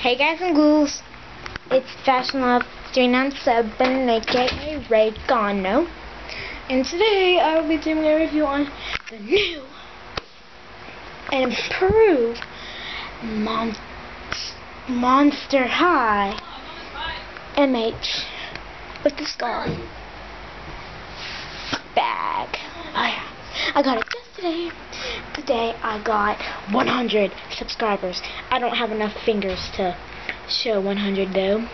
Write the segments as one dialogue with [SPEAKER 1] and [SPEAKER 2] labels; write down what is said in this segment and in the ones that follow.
[SPEAKER 1] Hey guys and ghouls, it's Fashion Love 397 and aka Ray Gano. And today I will be doing a review on the new and improved Mon Monster High MH with the skull bag. Oh yeah. I got it just Today I got 100 subscribers. I don't have enough fingers to show 100 though.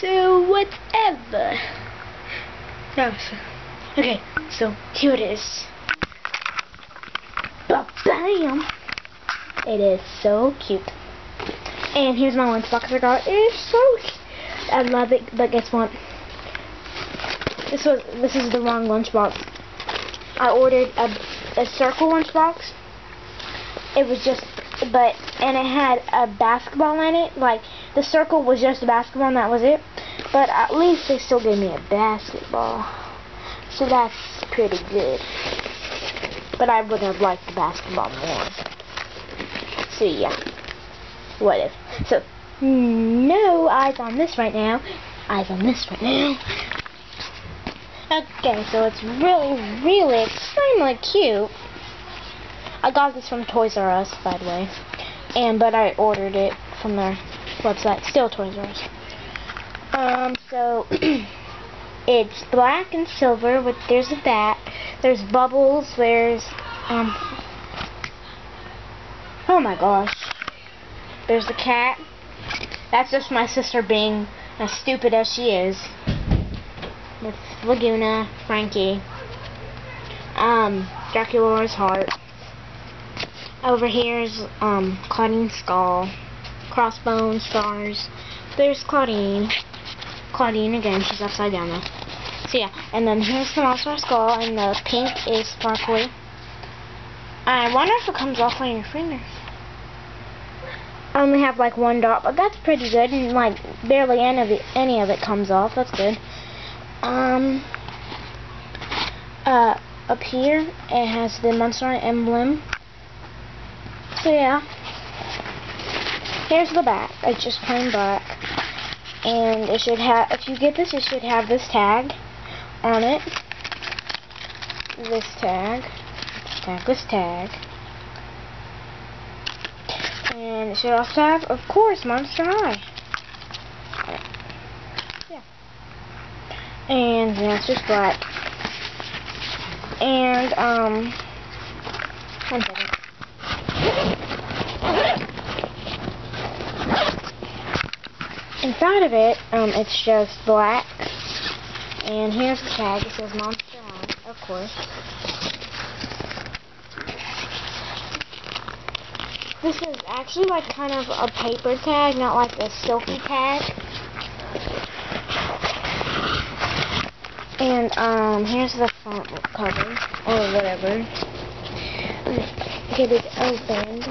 [SPEAKER 1] So whatever. Okay, so here it is. Bam! It is so cute. And here's my lunchbox I got. It is so cute. I love it, but guess what? This was this is the wrong lunchbox. I ordered a, a circle lunchbox. It was just, but, and it had a basketball in it. Like, the circle was just a basketball and that was it. But at least they still gave me a basketball. So that's pretty good. But I would have liked the basketball more. So yeah. What if? So, no eyes on this right now. Eyes on this right now. Okay, so it's really, really extremely cute. I got this from Toys R Us, by the way. And, but I ordered it from their website, still Toys R Us. Um, so, it's black and silver, with, there's a bat, there's bubbles, there's, um, oh my gosh. There's the cat. That's just my sister being as stupid as she is with Lagoona, Frankie, um, Dracula's heart. Over here is um, Clawdeen Skull, Crossbones, Stars. There's Clawdeen. Clawdeen again, she's upside down though. So yeah, and then here's the monster skull, and the pink is sparkly. I wonder if it comes off on your fingers. I only have like one dot, but that's pretty good, and like barely any of it, any of it comes off. That's good um, uh, up here it has the Monster emblem. So yeah, here's the back. It's just plain black, and it should have. If you get this, it should have this tag on it. This tag, this tag, this tag. And it should also have, of course, Monster High. And just black. And um, one second. Inside of it, um, it's just black. And here's the tag. It says Monster High, of course. This is actually like kind of a paper tag, not like a silky tag. And um, here's the front cover, or whatever. Get it opened.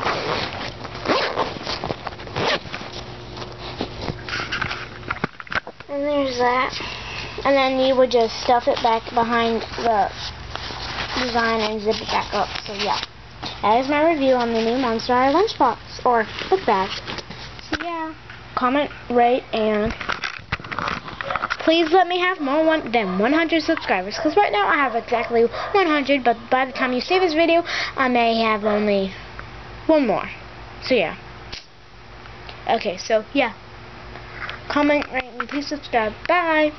[SPEAKER 1] And there's that. And then you would just stuff it back behind the design and zip it back up. So yeah. That is my review on the new Monster High Lunchbox, or book bag. So yeah. Comment, rate, and please let me have more one than 100 subscribers because right now I have exactly 100 but by the time you see this video I may have only one more. So yeah. Okay so yeah. Comment rate and please subscribe. Bye